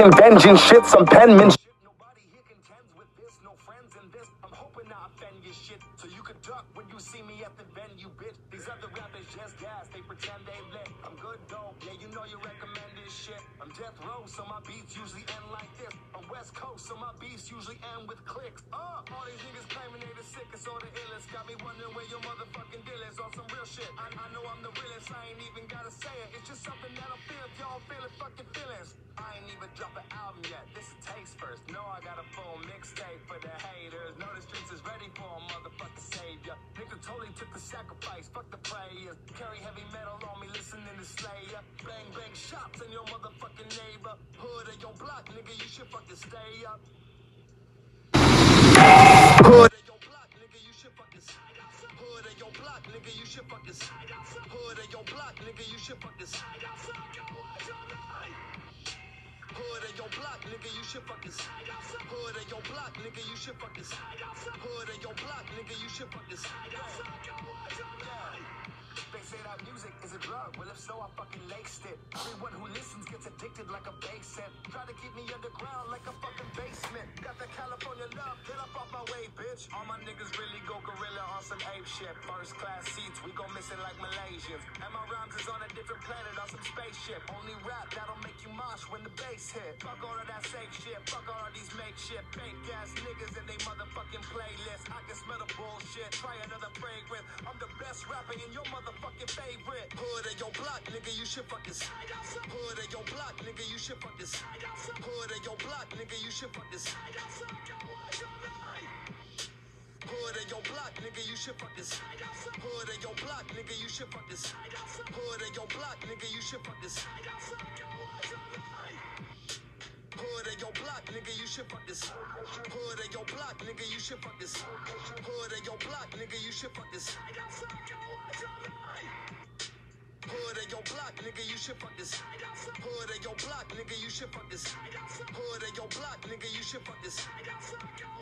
fucking vengeance shit, some penman shit. Nobody here contends with this, no friends in this. I'm hoping I offend your shit, so you can duck when you see me at the venue, bitch. These other rappers just gas, they pretend they lit. I'm good dope, yeah, you know you recommend this shit. I'm death row, so my beats usually end like this. West Coast, so my beats usually end with clicks. Uh, all these niggas claiming they the sickest or the illest. Got me wondering where your motherfucking deal is on some real shit. I, I know I'm the realest, I ain't even gotta say it. It's just something that I feel if y'all feeling fucking feelings. Even drop an album yet. This is taste first. No, I got a full mixtape for the haters. Know the streets is ready for a motherfucking savior. Nigga totally took the sacrifice. Fuck the prayers. Carry heavy metal on me, listening to Slayer. Bang bang shots in your motherfucking neighbor. Hood of your block, nigga, you should fucking stay up. Hood of your block, nigga, you should fucking Hood of your block, nigga, you should fucking Hood of your block, nigga, you should fucking Hood of your block, nigga, you should fucking Hood of your block, nigga, you should fucking Hood of your block, nigga, you should fucking They say that music is a drug. Well, if so, I fucking laced it. Everyone who listens gets addicted like a bass set. Try to keep me underground like a fucking basement. Got the California love, get up off my way, bitch. All my niggas really go gorilla on some ape shit. First class seats, we gon' miss it like Malaysians. And my rhymes is on a different planet on some spaceship. Only rap that'll make you mosh when the bass hit. Fuck all of that safe shit. Fuck all of these makeshift fake ass niggas in they motherfucking playlist. I can smell the bullshit. Try another fragrance. I'm the best rapper in your motherfucking favorite. Hood of your block, nigga, you should fucking. Hood of your block, nigga, you should fucking. Hood of your block, nigga, you should fucking. Hood of your block, nigga, you should fucking. Hood of your block, nigga, you should fucking. Hood of your block, nigga, you should fucking. Hood of your block, nigga, you should fucking. Hood of your block, nigga, you should fucking. Hood of your block, nigga, you should fucking. Hood of your block, nigga, you should fucking. Hood of your block, nigga, you should fucking. Hood of your block, nigga, you should fuck fucking.